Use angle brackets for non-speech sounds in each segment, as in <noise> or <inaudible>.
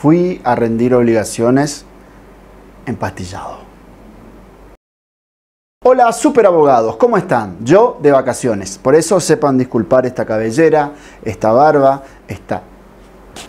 fui a rendir obligaciones empastillado. Hola super abogados, ¿cómo están? Yo de vacaciones, por eso sepan disculpar esta cabellera, esta barba, esta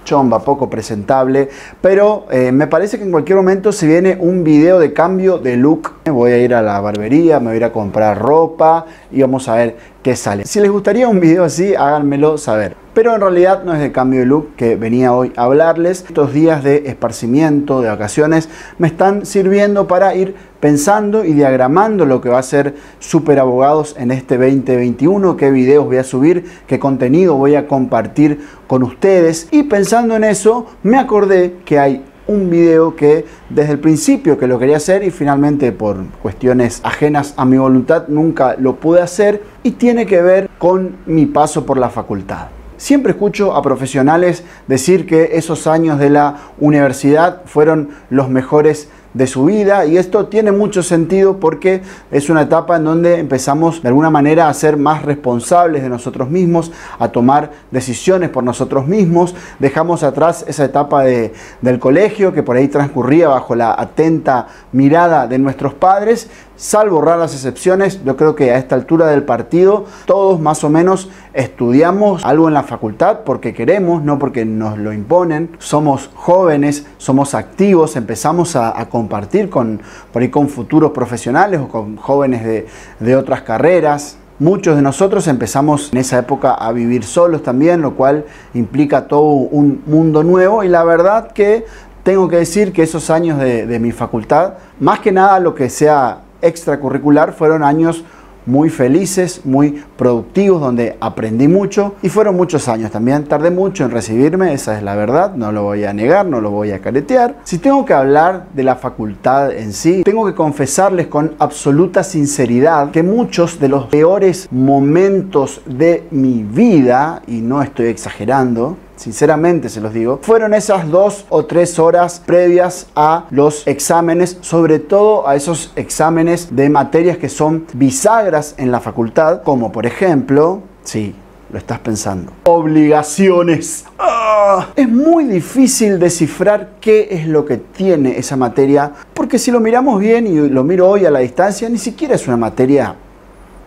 chomba poco presentable, pero eh, me parece que en cualquier momento se viene un video de cambio de look. Voy a ir a la barbería, me voy a ir a comprar ropa y vamos a ver qué sale. Si les gustaría un video así, háganmelo saber. Pero en realidad no es de cambio de look que venía hoy a hablarles. Estos días de esparcimiento, de vacaciones, me están sirviendo para ir pensando y diagramando lo que va a ser Super Abogados en este 2021, qué videos voy a subir, qué contenido voy a compartir con ustedes. Y pensando en eso, me acordé que hay un video que desde el principio que lo quería hacer y finalmente por cuestiones ajenas a mi voluntad nunca lo pude hacer y tiene que ver con mi paso por la facultad. Siempre escucho a profesionales decir que esos años de la universidad fueron los mejores de su vida y esto tiene mucho sentido porque es una etapa en donde empezamos de alguna manera a ser más responsables de nosotros mismos, a tomar decisiones por nosotros mismos, dejamos atrás esa etapa de, del colegio que por ahí transcurría bajo la atenta mirada de nuestros padres salvo raras excepciones, yo creo que a esta altura del partido todos más o menos estudiamos algo en la facultad porque queremos, no porque nos lo imponen. Somos jóvenes, somos activos, empezamos a, compartir con, por ahí con futuros profesionales o con jóvenes de, otras carreras. Muchos de nosotros empezamos en esa época a vivir solos también, lo cual implica todo un mundo nuevo y la verdad que tengo que decir que esos años de mi facultad, más que nada lo que sea extracurricular fueron años muy felices, muy productivos, donde aprendí mucho y fueron muchos años. También tardé mucho en recibirme, esa es la verdad, no lo voy a negar, no lo voy a caretear. Si tengo que hablar de la facultad en sí, tengo que confesarles con absoluta sinceridad que muchos de los peores momentos de mi vida, y no estoy exagerando, sinceramente se los digo, fueron esas dos o tres horas previas a los exámenes, sobre todo a esos exámenes de materias que son bisagras en la facultad, como por ejemplo, sí, lo estás pensando. Obligaciones. ¡Ah! Es muy difícil descifrar qué es lo que tiene esa materia, porque si lo miramos bien y lo miro hoy a la distancia, ni siquiera es una materia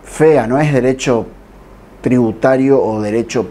fea, no es derecho tributario o derecho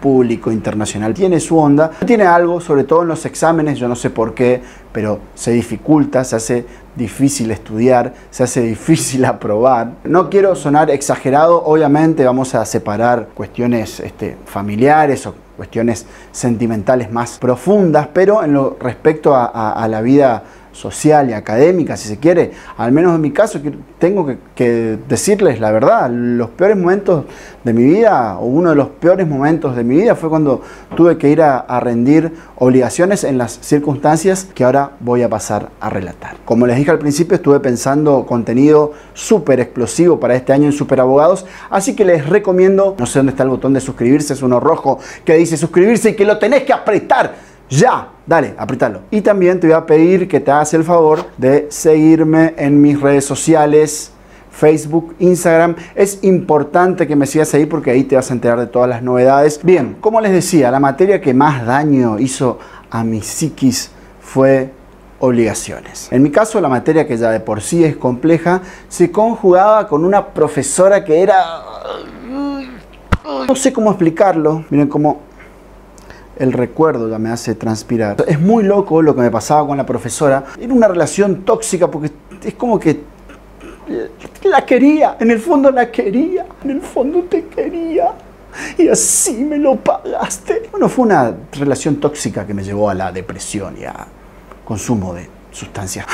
público internacional tiene su onda, tiene algo, sobre todo en los exámenes, yo no sé por qué, pero se dificulta, se hace difícil estudiar, se hace difícil <laughs> aprobar. No quiero sonar exagerado, obviamente vamos a separar cuestiones este, familiares o cuestiones sentimentales más profundas, pero en lo respecto a la vida social y académica, si se quiere, al menos en mi caso, tengo que, decirles la verdad, los peores momentos de mi vida, o uno de los peores momentos de mi vida fue cuando tuve que ir a, rendir obligaciones en las circunstancias que ahora voy a pasar a relatar. Como les dije al principio, estuve pensando contenido súper explosivo para este año en Super Abogados, así que les recomiendo, no sé dónde está el botón de suscribirse, es uno rojo que dice suscribirse y que lo tenés que apretar ya. Dale, apretalo. Y también te voy a pedir que te hagas el favor de seguirme en mis redes sociales, Facebook, Instagram. Es importante que me sigas ahí porque ahí te vas a enterar de todas las novedades. Bien, como les decía, la materia que más daño hizo a mi psiquis fue obligaciones. En mi caso, la materia que ya de por sí es compleja, se conjugaba con una profesora que era... No sé cómo explicarlo. Miren cómo el recuerdo ya me hace transpirar. Es muy loco lo que me pasaba con la profesora. Era una relación tóxica porque es como que la quería, en el fondo la quería, en el fondo te quería. Y así me lo pagaste. Bueno, fue una relación tóxica que me llevó a la depresión y a consumo de sustancias.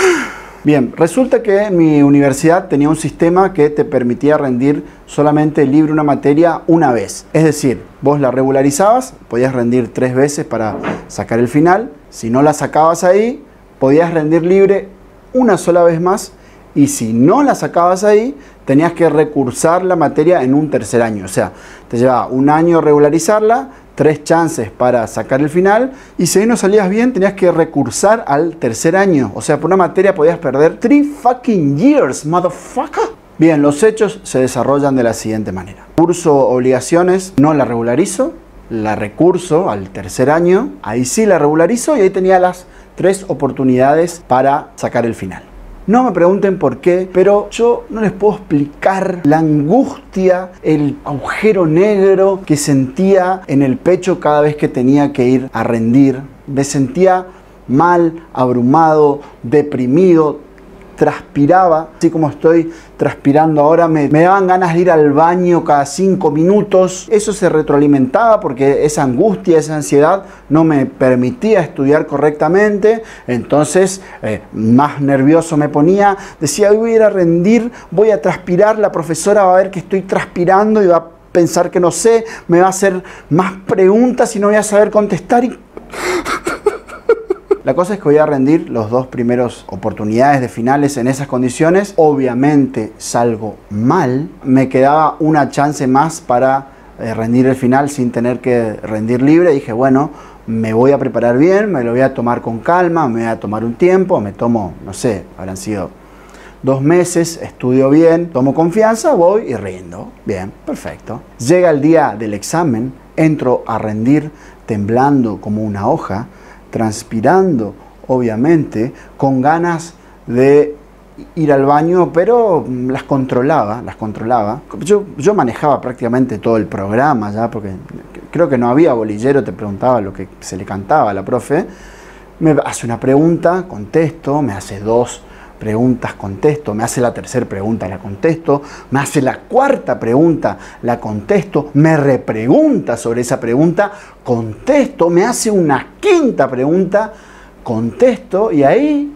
Bien, resulta que mi universidad tenía un sistema que te permitía rendir solamente libre una materia una vez. Es decir, vos la regularizabas, podías rendir tres veces para sacar el final. Si no la sacabas ahí, podías rendir libre una sola vez más. Y si no la sacabas ahí, tenías que recursar la materia en un tercer año. O sea, te llevaba un año regularizarla, tres chances para sacar el final y si ahí no salías bien tenías que recursar al tercer año. O sea, por una materia podías perder three fucking years, motherfucker. Bien, los hechos se desarrollan de la siguiente manera. Curso obligaciones, no la regularizo, la recurso al tercer año, ahí sí la regularizo y ahí tenía las tres oportunidades para sacar el final. No me pregunten por qué, pero yo no les puedo explicar la angustia, el agujero negro que sentía en el pecho cada vez que tenía que ir a rendir. Me sentía mal, abrumado, deprimido, transpiraba, así como estoy transpirando ahora, me, daban ganas de ir al baño cada cinco minutos. Eso se retroalimentaba porque esa angustia, esa ansiedad no me permitía estudiar correctamente. Entonces, eh, más nervioso me ponía. Decía, voy a ir a rendir, voy a transpirar, la profesora va a ver que estoy transpirando y va a pensar que no sé, me va a hacer más preguntas y no voy a saber contestar. Y la cosa es que voy a rendir los dos primeros oportunidades de finales en esas condiciones. Obviamente salgo mal. Me quedaba una chance más para eh, rendir el final sin tener que rendir libre. Dije, bueno, me voy a preparar bien, me lo voy a tomar con calma, me voy a tomar un tiempo, me tomo, no sé, habrán sido dos meses, estudio bien, tomo confianza, voy y rindo. Bien, perfecto. Llega el día del examen, entro a rendir temblando como una hoja transpirando, obviamente, con ganas de ir al baño, pero las controlaba, las controlaba. Yo, yo manejaba prácticamente todo el programa ya, porque creo que no había bolillero, te preguntaba lo que se le cantaba a la profe. Me hace una pregunta, contesto, me hace dos preguntas, contesto, me hace la tercera pregunta, la contesto, me hace la cuarta pregunta, la contesto, me repregunta sobre esa pregunta, contesto, me hace una quinta pregunta, contesto. Y ahí,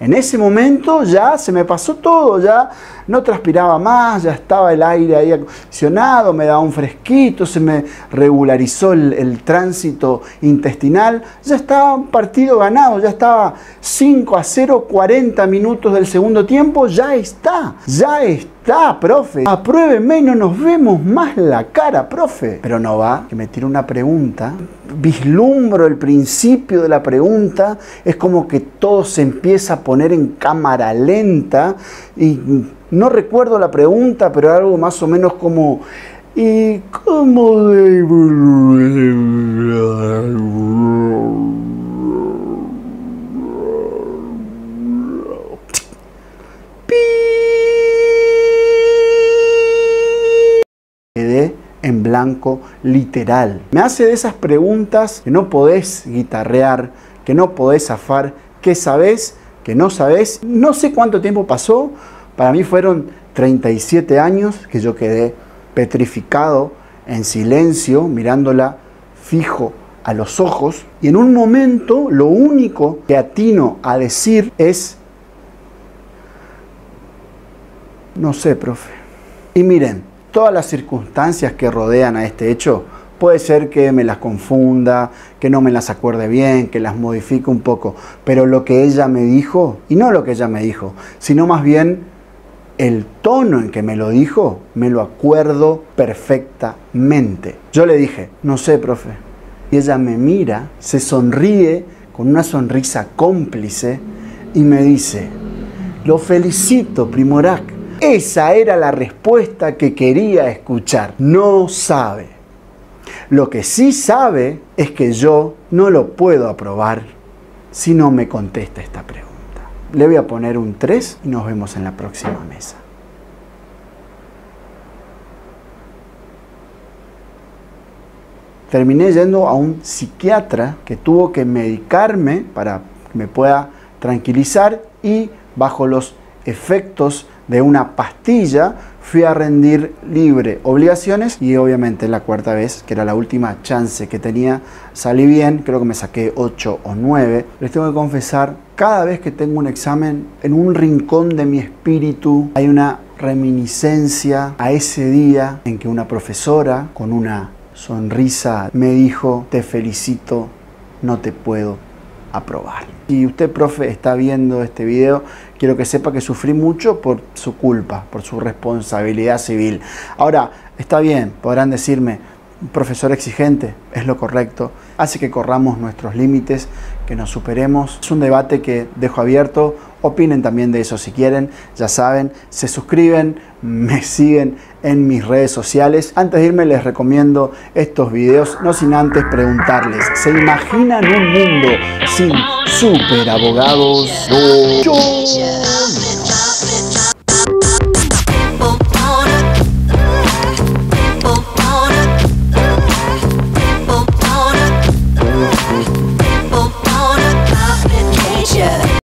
en ese momento ya se me pasó todo, ya no transpiraba más, ya estaba el aire ahí acondicionado, me daba un fresquito, se me regularizó el, tránsito intestinal, ya estaba un partido ganado, ya estaba 5 a 0, 40 minutos del segundo tiempo, ya está, ya está, profe. Apruébeme no nos vemos más la cara, profe. Pero no va, que me tira una pregunta, vislumbro el principio de la pregunta, es como que todo se empieza a poner en cámara lenta y no recuerdo la pregunta, pero algo más o menos como, ¿y cómo. Quedé en blanco literal. Me hace de esas preguntas que no podés guitarrear, que no podés zafar, que sabés, que no sabés. No sé cuánto tiempo pasó, para mí fueron 37 años que yo quedé petrificado, en silencio, mirándola fijo a los ojos, y en un momento lo único que atino a decir es, no sé, profe. Y miren, todas las circunstancias que rodean a este hecho, puede ser que me las confunda, que no me las acuerde bien, que las modifique un poco, pero lo que ella me dijo, y no lo que ella me dijo, sino más bien el tono en que me lo dijo, me lo acuerdo perfectamente. Yo le dije, no sé, profe. Y ella me mira, se sonríe con una sonrisa cómplice y me dice, lo felicito, Primorac. Esa era la respuesta que quería escuchar. No sabe. Lo que sí sabe es que yo no lo puedo aprobar si no me contesta esta pregunta. Le voy a poner un 3 y nos vemos en la próxima mesa. Terminé yendo a un psiquiatra que tuvo que medicarme para que me pueda tranquilizar y bajo los efectos de una pastilla fui a rendir libre obligaciones y obviamente la cuarta vez, que era la última chance que tenía, salí bien, creo que me saqué 8 o 9. Les tengo que confesar, cada vez que tengo un examen, en un rincón de mi espíritu hay una reminiscencia a ese día en que una profesora con una sonrisa me dijo, te felicito, no te puedo aprobar. Si usted, profe, está viendo este video, quiero que sepa que sufrí mucho por su culpa, por su responsabilidad civil. Ahora, está bien, podrán decirme, profesor exigente, es lo correcto, hace que corramos nuestros límites, que nos superemos. Es un debate que dejo abierto, opinen también de eso si quieren, ya saben, se suscriben, <laughs> me siguen en mis redes sociales. Antes de irme les recomiendo estos videos, no sin antes preguntarles, ¿se imaginan un mundo sin super abogados? Yo